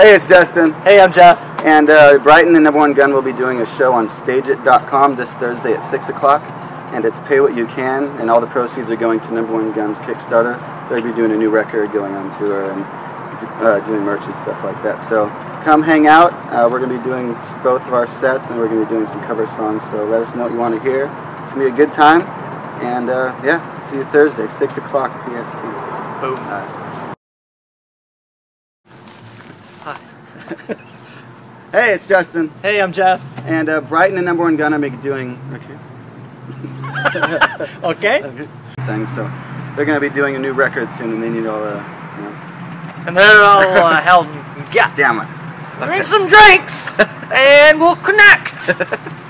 Hey, it's Justin. Hey, I'm Jeff. And uh, Brighten and Number One Gun will be doing a show on StageIt.com this Thursday at 6 o'clock. And it's Pay What You Can, and all the proceeds are going to Number One Gun's Kickstarter. They'll be doing a new record, going on tour, and uh, doing merch and stuff like that. So come hang out. Uh, we're going to be doing both of our sets, and we're going to be doing some cover songs. So let us know what you want to hear. It's going to be a good time. And uh, yeah, see you Thursday, 6 o'clock PST. Boom. Hey, it's Justin. Hey, I'm Jeff. And uh, Brighten and Number One Gun are be doing okay. Okay. thing. So they're going to be doing a new record soon, and they need all the. You know, And they're all uh, hell, yeah, damn it. drink some drinks, and we'll connect.